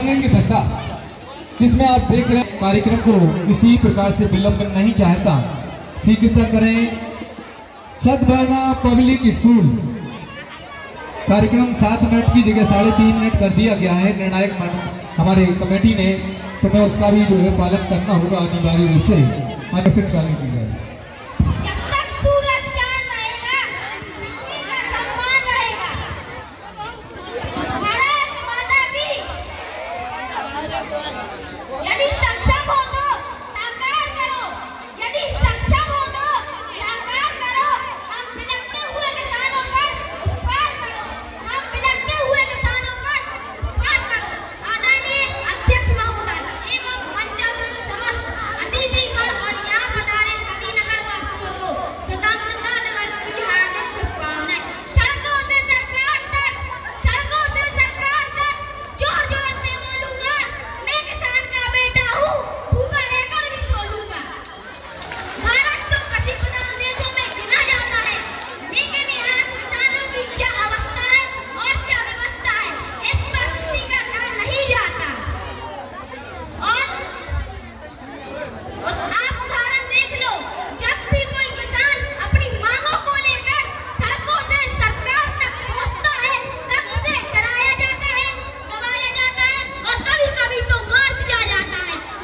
की दशा जिसमें आप देख रहे हैं, कार्यक्रम को किसी प्रकार से विलंबन नहीं चाहता। शीघ्रता करें सदभावना पब्लिक स्कूल। कार्यक्रम सात मिनट की जगह साढ़े तीन मिनट कर दिया गया है। निर्णायक हमारे कमेटी ने तो मैं उसका भी जो है पालन करना होगा अनिवार्य रूप से। आकर्षक शामिल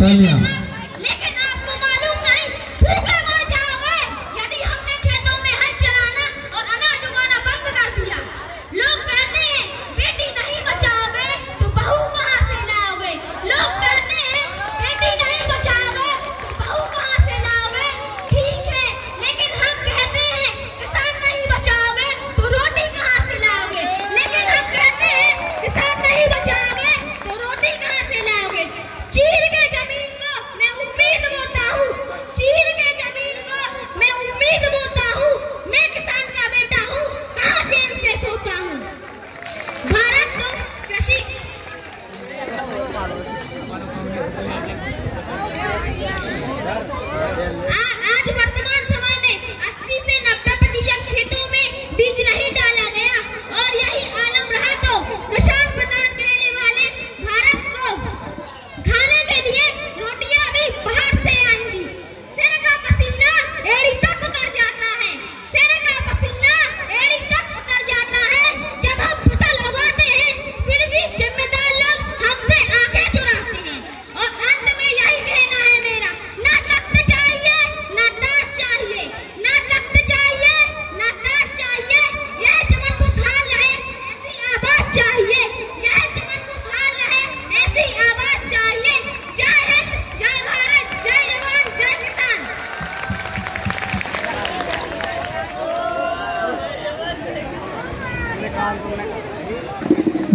Таня.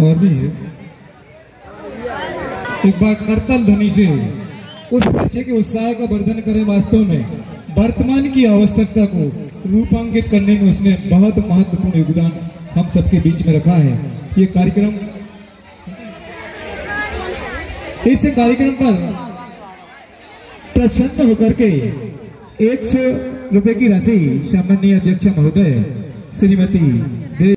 और भी है। एक बार करतल ध्वनि से उस बच्चे के उत्साह का वर्धन करें वास्तव में। वर्तमान की आवश्यकता को रूपांकित करने में उसने बहुत महत्वपूर्ण योगदान हम सबके बीच में रखा है। ये कार्यक्रम इस कार्यक्रम पर प्रसन्न होकर के एक सौ रुपए की राशि सामान्य अध्यक्ष महोदय, श्रीमती